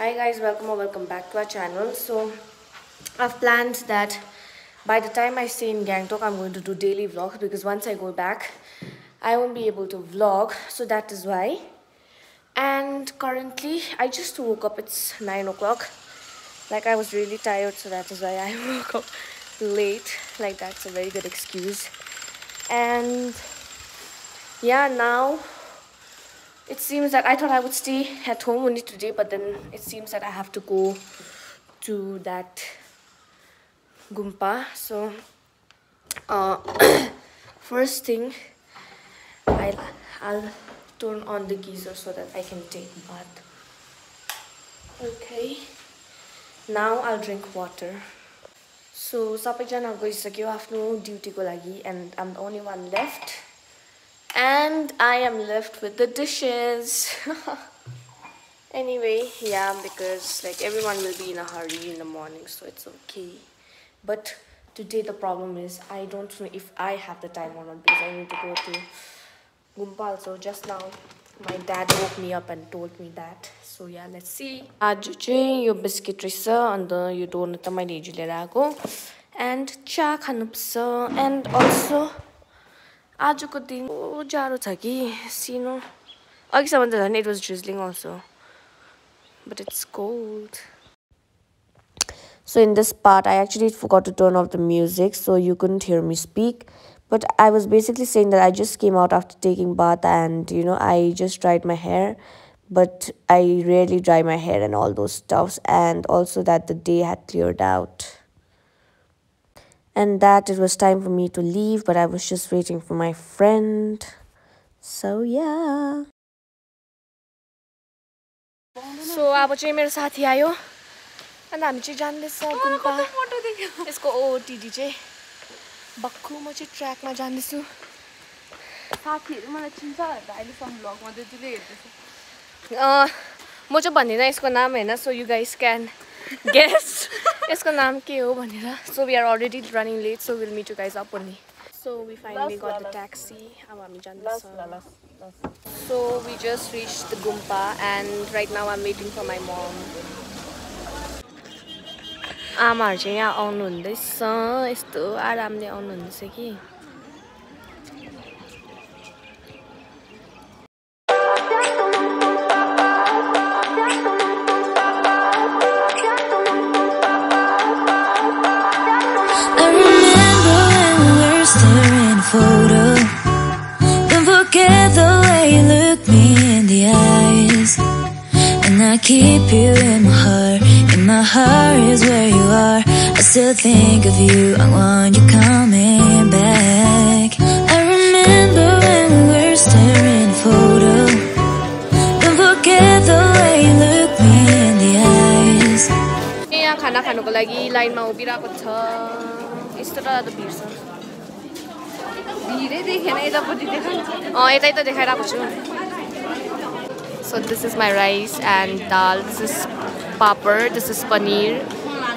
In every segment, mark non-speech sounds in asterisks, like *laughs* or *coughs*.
hi guys welcome or welcome back to our channel. So i've planned that by the time i stay in gangtok i'm going to do daily vlogs because once i go back i won't be able to vlog. So that is why. And currently i just woke up it's nine o'clock. Like i was really tired so that is why i *laughs* woke up late. Like that's a very good excuse. And yeah now it seems that I thought I would stay at home only today, but then it seems that I have to go to that Gumpa. So, uh, *coughs* first thing, I'll, I'll turn on the geyser so that I can take bath. Okay, now I'll drink water. So, सबैजना गइसक्यो आफ्नो ड्युटीको लागि and I'm the only one left. And I am left with the dishes. *laughs* anyway, yeah, because like everyone will be in a hurry in the morning, so it's okay. But today the problem is I don't know if I have the time or not because I need to go to Gumpal. So just now my dad woke me up and told me that. So yeah, let's see. आज चाहिँ यो biscuit रहेछ अन्त यो donut त मैले हिजो लिएर आएको end चा खानुपर्छ एन्ड अल्सो आजको दिन जाडो छ कि सिनो अघिसम्म त झन् it was drizzling also but it's cold So in this part, I actually forgot to turn off the music, so you couldn't hear me speak. But I was basically saying that I just came out after taking bath and, you know, I just dried my hair. But I rarely dry my hair and all those stuffs. And also that the day had cleared out And that it was time for me to leave, but I was just waiting for my friend. So yeah. So अब चाहिँ मेरो साथी आयो अन्त हामी चाहिँ जाँदैछ गुम्पा यसको ओटिडी चाहिँ भक्कु म चाहिँ ट्र्याकमा जाँदैछु साथीहरू मलाई चिन्छ अहिलेसम्म भ्लगमा त्यतिले हेर्दैछ म चाहिँ भन्दिनँ यसको नाम होइन सो यु गाइस क्यान गेस *laughs* यसको नाम के हो भनेर? So we are already running late so will meet you guys up only so we finally got the taxi अब हामी जाँदैछ so we just reach the gompa and right now I'm waiting for my mom आमाहरू चाहिँ यहाँ आउनु हुँदैछ यस्तो आरामले आउनु हुँदैछ कि? Keep you in my heart. In my heart is where you are. I still think of you. I want you coming back. I remember when we were staring a photo. Don't forget the way you look me in the eyes. यहाँ खाना खानुको लागि लाइनमा उभिरहेको छ यस्तो डरलाग्दो भिड छ भिडै देखेन यतापट्टि देखाउँछ अँ यतै त देखाइरहेको छु so this is my rice and dal this is papad this is paneer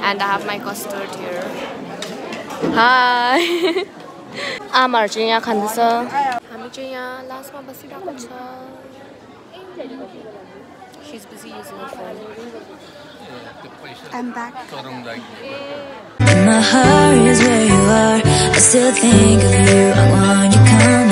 and I have my custard here high आमाहरू चाहिँ यहाँ खाँदैछ हामी चाहिँ यहाँ लास्टमा बसिरहेको छ She's busy using her phone. I'm back. In my heart is where you are. I still think of you. I want you coming.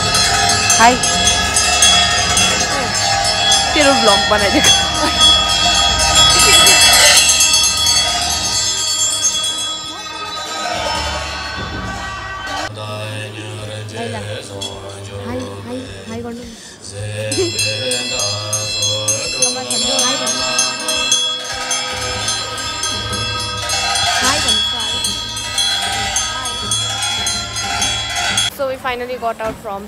hai. cái nó vlog bà này chứ hay là hay hay hay con So we finally got out from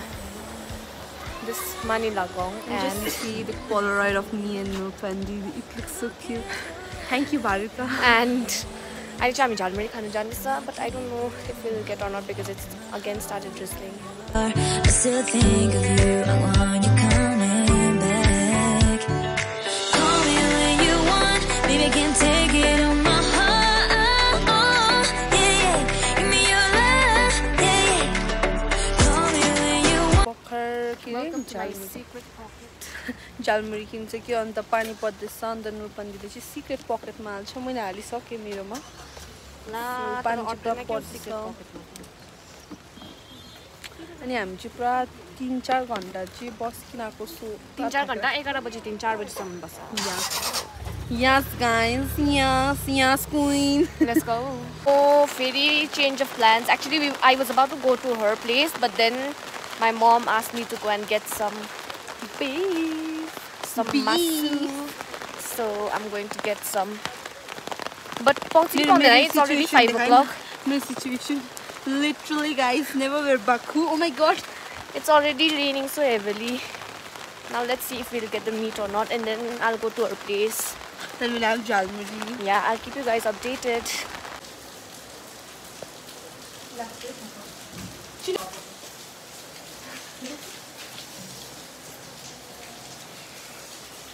this manila Lagong and just see the Polaroid of me and Nupendi. It looks so cute. Thank you, Barika And I chami jaan mere khana jaan but I don't know if we'll get or not because it's again started drizzling. I still think of you. Jhalmuri किन्छ कि अन्त पानी पर्दैछ अन्त नुरपन्दीले चाहिँ secrete पकेटमा हाल्छ मैले हालिसकेँ मेरोमा पानी अनि हामी चाहिँ पुरा तिन चार घन्टा चाहिँ बस्किन आएको सो तिन चार घन्टा एघार बजी तिन चार बजीसम्म बस्छ yes guys yes yes queen let's go oh फेरि change of plans actually I was about to go to her place but then my mom ask me to go and get some baby some Beef. So I'm going to get some. But it's already five o'clock. No situation. Literally, guys, never wear baku. Oh my god. It's already raining so heavily. Now let's see if we'll get the meat or not, and then I'll go to her place. Then we'll have jalmuri. Yeah, I'll keep you guys updated.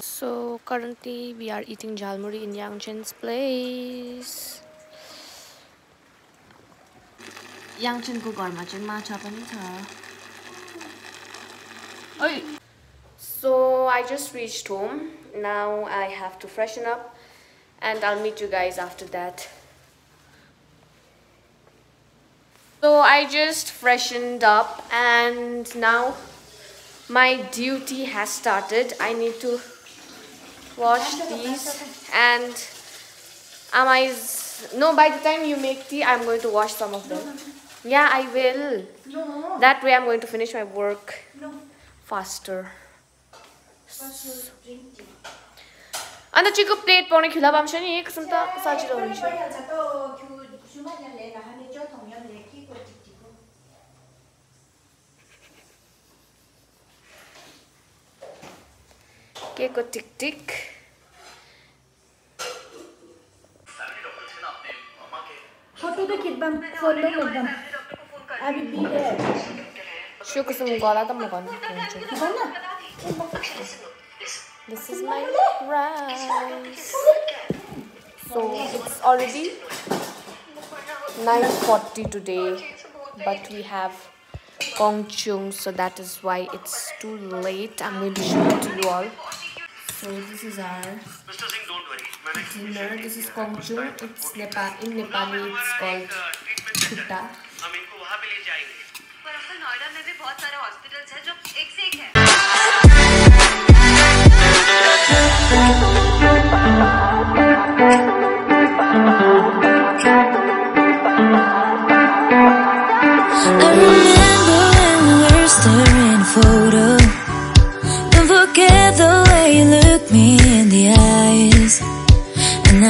So currently we are eating jalmuri in Yangchen's place. Yangchenको घरमा चाहिँ माछा पनि छ So I just reached home. Now I have to freshen up and I'll meet you guys after that. So I just freshened up and now my duty has started. I need to wash these and Amai's no by the time you make tea I'm going to wash some of them. Yeah I will. That way I'm going to finish my work faster. अन्त Chico plate पाउने खिला balm छ नि एकछिन त सजिलो हुन्छ के को टिक टिक फोटो तो खिच्दा फोटो एकदम अभी बीरे त्यो कसम गला त म गर्नु हुन्छु भन्न This is my rice. So it's already 9:40 today, but we have Gongchung, so that is why it's too late. I'm going to show it to you all. So this is our Mr. Singh, don't worry. मैंने dinner. This is Gongchung. It's Nepal. In Nepali, it's called treatment chutta. हम इनको वहाँ पे ले जाएंगे पर uncle Noida में भी बहुत सारे हॉस्पिटल्स हैं जो एक से एक हैं I remember when we were staring a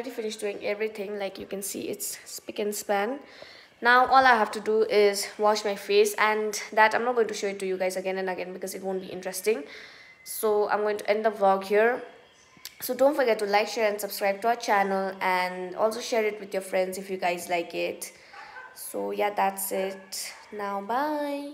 already finished doing everything like you can see it's spick and span. Now all I have to do is wash my face and that I'm not going to show it to you guys again and again because it won't be interesting. So I'm going to end the vlog here. So don't forget to like share and subscribe to our channel and also share it with your friends if you guys like it. So yeah that's it. Now bye